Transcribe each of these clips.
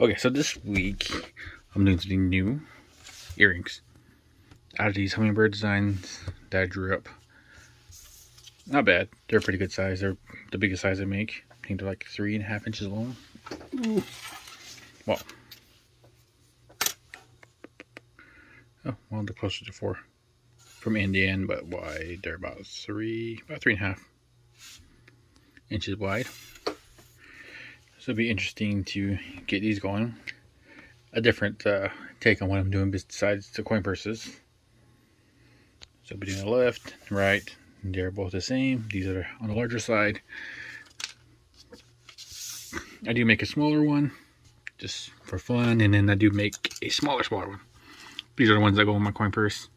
Okay, so this week I'm doing something new. Earrings. Out of these hummingbird designs that I drew up. Not bad. They're pretty good size. They're the biggest size I make. I think they're like three and a half inches long. Ooh. Well. Oh, well, they're closer to four from end, but wide. They're about three, about three and a half inches wide. So it'll be interesting to get these going. A different uh, take on what I'm doing besides the coin purses. So between the left and right, they're both the same. These are on the larger side. I do make a smaller one just for fun, and then I do make a smaller, smaller one. These are the ones that go in my coin purse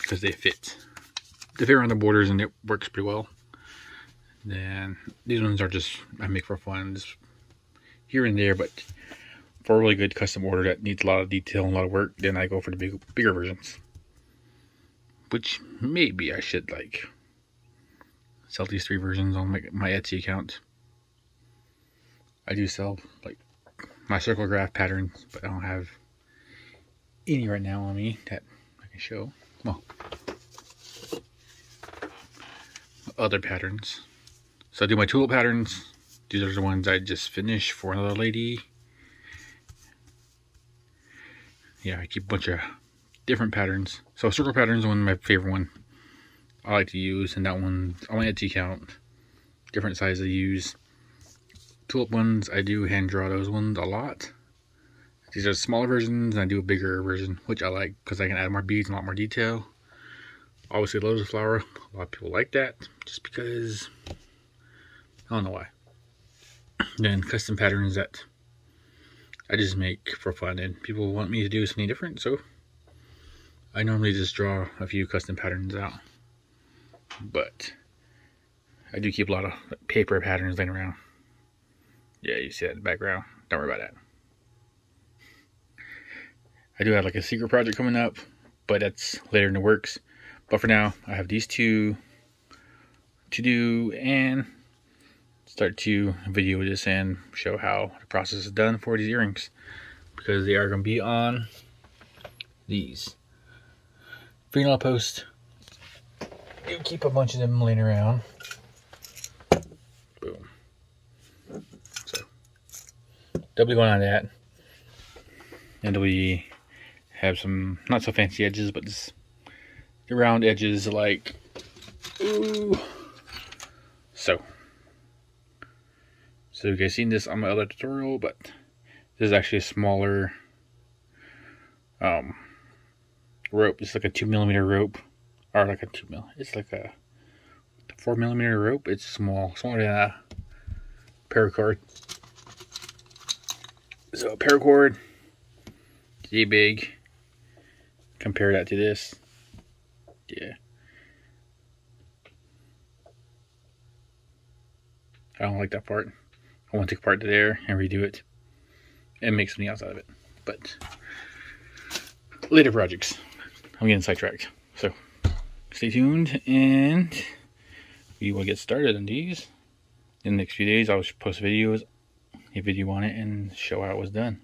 because they fit. They fit around the borders and it works pretty well. Then these ones are just I make for fun, just here and there. But for a really good custom order that needs a lot of detail and a lot of work, then I go for the big, bigger versions. Which maybe I should like sell these three versions on my, my Etsy account. I do sell like my circle graph patterns, but I don't have any right now on me that I can show. Well, other patterns. So I do my tulip patterns. These are the ones I just finished for another lady. Yeah, I keep a bunch of different patterns. So circle patterns one of my favorite one I like to use, and that one I only my Etsy count. Different sizes I use. Tulip ones, I do hand draw those ones a lot. These are smaller versions, and I do a bigger version, which I like because I can add more beads and a lot more detail. Obviously, lotus flower, a lot of people like that, just because I don't know why. Then custom patterns that I just make for fun and people want me to do something different, so I normally just draw a few custom patterns out. But I do keep a lot of paper patterns laying around. Yeah, you see that in the background. Don't worry about that. I do have like a secret project coming up, but that's later in the works. But for now, I have these two to do and start to video this and show how the process is done for these earrings because they are going to be on these. I'll post. You keep a bunch of them laying around. Boom. So be going on that. And we have some not so fancy edges but just the round edges like ooh. So so you guys seen this on my other tutorial, but this is actually a smaller um, rope. It's like a two millimeter rope, or like a two mil. It's like a four millimeter rope. It's small, smaller than a paracord. So a paracord, is big. Compare that to this. Yeah. I don't like that part. I want to take apart the air and redo it and make something else out of it. But later projects. I'm getting sidetracked. So stay tuned and we will get started on these. In the next few days, I'll post videos, a video on it, and show how it was done.